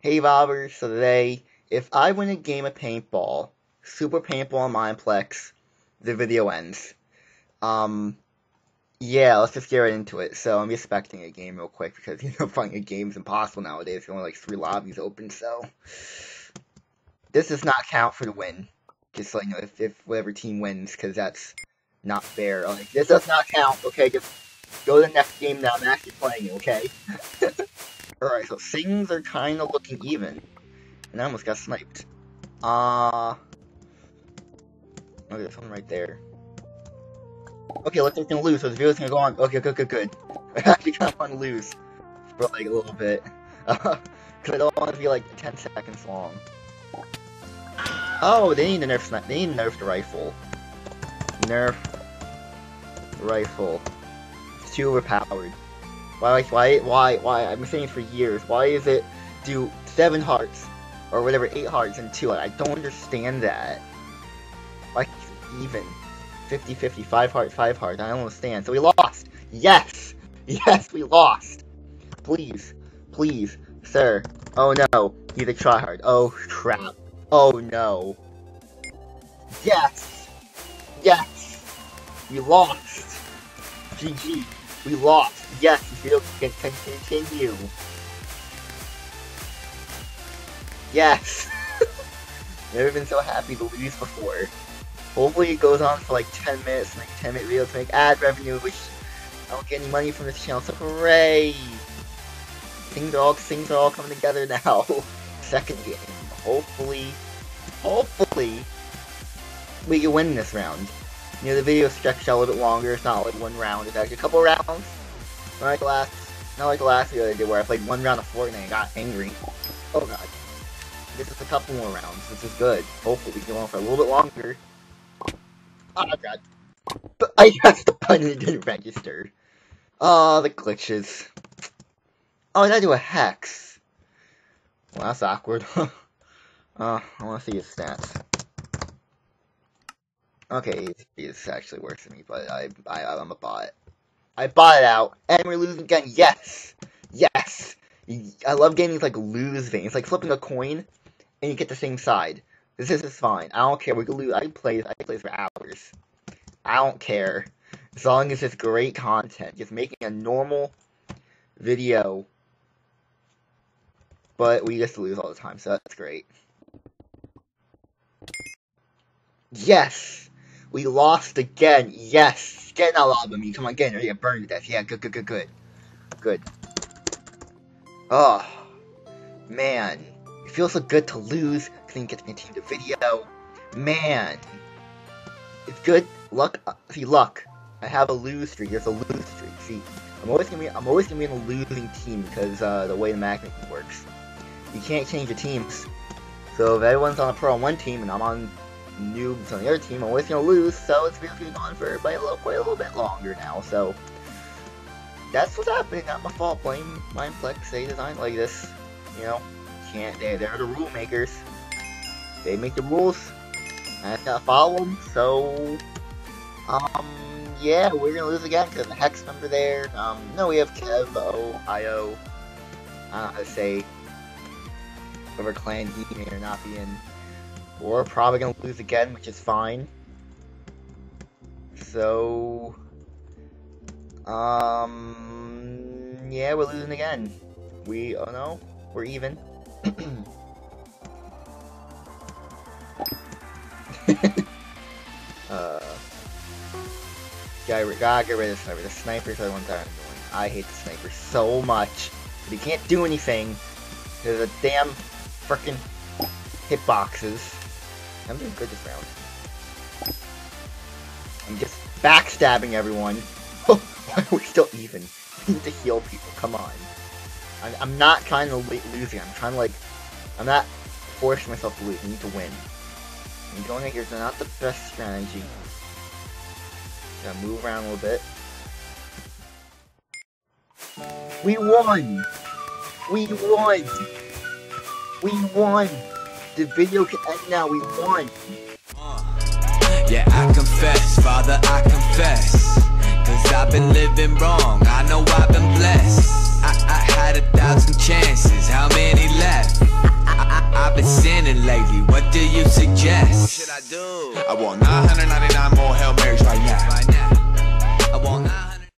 Hey Bobbers, so today, if I win a game of paintball, Super Paintball on Mineplex, the video ends. Um, yeah, let's just get right into it. So I'm expecting a game real quick because, you know, finding a game is impossible nowadays. There's only like three lobbies open, so. This does not count for the win. Just like, you know, if, if whatever team wins, because that's not fair. Like, this does not count, okay? Just go to the next game now. I'm actually playing, okay? Alright, so things are kind of looking even. And I almost got sniped. Uh... Okay, someone right there. Okay, looks like we're gonna lose, so the video's gonna go on. Okay, good, good, good. I actually kind of want to lose for like a little bit. Because I don't want to be like 10 seconds long. Oh, they need to nerf. They need to nerf the rifle. Nerf rifle. It's too overpowered. Why, why, why, why? I've been saying for years. Why is it do seven hearts or whatever, eight hearts and two? I don't understand that. Like even 50, 50, five heart, five heart. I don't understand. So we lost. Yes, yes, we lost. Please, please, sir. Oh no, he's a tryhard. Oh crap. Oh no. Yes, yes, we lost. GG. We lost. Yes, the video can, can continue. Yes. Never been so happy to lose before. Hopefully it goes on for like 10 minutes, like 10 minute video to make ad revenue, which I don't get any money from this channel, so hooray! Things are all, things are all coming together now. Second game. Hopefully, hopefully, we can win this round. You know, the video stretched out a little bit longer, it's not like one round, it's actually a couple rounds. Not like the last, not like the last video I did where I played one round of Fortnite and got angry. Oh god. This is a couple more rounds, this is good. Hopefully we can go on for a little bit longer. Oh god. I pressed the button it didn't register. Oh, the glitches. Oh, I do a hex. Well, that's awkward. uh, I wanna see his stats. Okay, it's actually worse than me, but I, I, I'm a bot. I bought it out, and we're losing again. Yes, yes. I love games like lose things. It's like flipping a coin, and you get the same side. This is fine. I don't care. We can lose. I play. I play for hours. I don't care. As long as it's great content. Just making a normal video, but we just lose all the time, so that's great. Yes. We lost again. Yes. Get out of me. Come on, get in there. Yeah, burn to death. Yeah, good, good, good, good. Good. Oh. Man. It feels so good to lose, then you get to continue the video. Man. It's good. Luck. Uh, see, luck. I have a lose streak. There's a lose streak. See, I'm always gonna be. I'm always gonna be in a losing team because uh, the way the magnet works. You can't change the teams. So if everyone's on a pro on one team and I'm on noobs on the other team, always gonna lose, so it's been going on for by a little, quite a little bit longer now, so that's what's happening, not my fault, blame Mineplex, they designed like this, you know, can't, they, they're the rule makers, they make the rules, I just gotta follow them, so, um, yeah, we're gonna lose again, because the Hex number there, um, no, we have Kev, O, IO, I don't know how to say, whatever clan he may or not be in, we're probably going to lose again, which is fine. So, um, yeah, we're losing again. We, oh no, we're even. uh, gotta, gotta get rid of the sniper. The snipers the ones that I'm doing. I hate the sniper so much. But he can't do anything. There's a damn freaking hitboxes. I'm doing good this round. I'm just backstabbing everyone. Why are we still even? We need to heal people, come on. I'm, I'm not trying to lose I'm trying to like, I'm not forcing myself to lose, I need to win. And going at here is not the best strategy. Gotta move around a little bit. We won! We won! We won! The video can end now, we won. Uh, yeah, I confess, Father, I confess. Cause I've been living wrong, I know I've been blessed. I, I had a thousand chances, how many